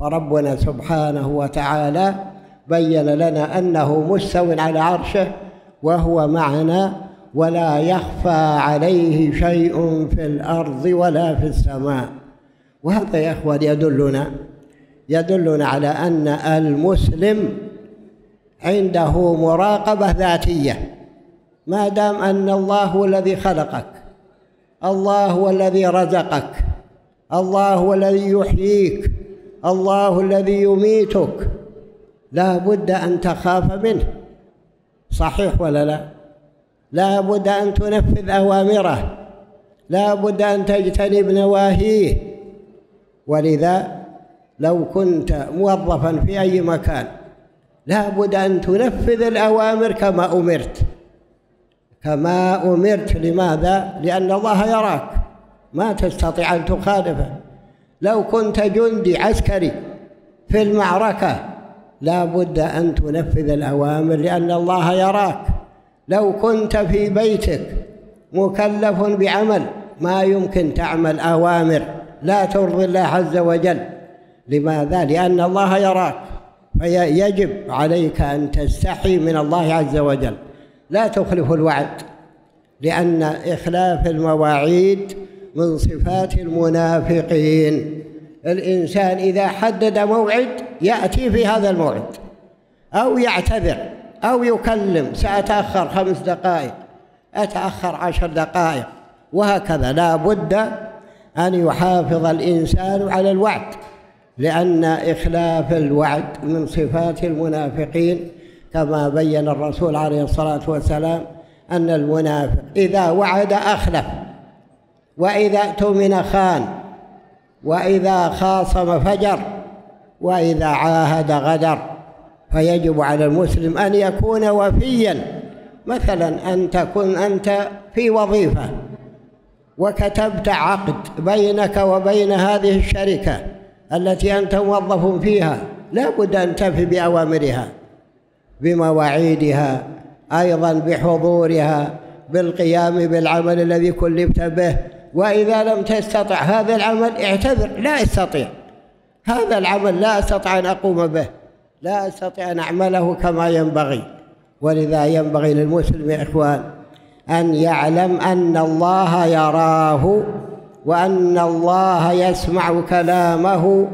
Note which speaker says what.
Speaker 1: فربنا سبحانه وتعالى بين لنا أنه مستو على عرشه وهو معنا ولا يخفى عليه شيء في الأرض ولا في السماء. وهذا يا إخوان يدلنا يدلنا على أن المسلم عنده مراقبة ذاتية. ما دام أن الله هو الذي خلقك الله هو الذي رزقك الله هو الذي يحييك الله الذي يميتك. لا بد أن تخاف منه. صحيح ولا لا؟ لا بد أن تنفذ أوامره. لا بد أن تجتنب نواهيه. ولذا لو كنت موظفا في أي مكان لا بد أن تنفذ الأوامر كما أمرت. كما أمرت لماذا؟ لأن الله يراك. ما تستطيع أن تخالفه. لو كنت جندي عسكري في المعركة لا بد أن تنفذ الأوامر لأن الله يراك. لو كنت في بيتك مكلف بعمل ما يمكن تعمل أوامر لا ترضي الله عز وجل. لماذا؟ لأن الله يراك. فيجب عليك أن تستحي من الله عز وجل. لا تخلف الوعد لأن إخلاف المواعيد من صفات المنافقين. الإنسان إذا حدد موعد يأتي في هذا الموعد أو يعتذر أو يكلم سأتأخر خمس دقائق أتأخر عشر دقائق وهكذا. لا بد أن يحافظ الإنسان على الوعد لأن إخلاف الوعد من صفات المنافقين كما بين الرسول عليه الصلاة والسلام أن المنافق إذا وعد أخلف. وإذا اؤتمن خان وإذا خاصم فجر وإذا عاهد غدر. فيجب على المسلم أن يكون وفيا مثلا أن تكون أنت في وظيفة وكتبت عقد بينك وبين هذه الشركة التي أنت موظف فيها لا بد أن تفي بأوامرها بمواعيدها أيضا بحضورها بالقيام بالعمل الذي كلفت به. وإذا لم تستطع هذا العمل اعتذر لا استطيع هذا العمل لا أستطيع أن أقوم به لا أستطيع أن أعمله كما ينبغي. ولذا ينبغي للمسلم يا إخوان أن يعلم أن الله يراه وأن الله يسمع كلامه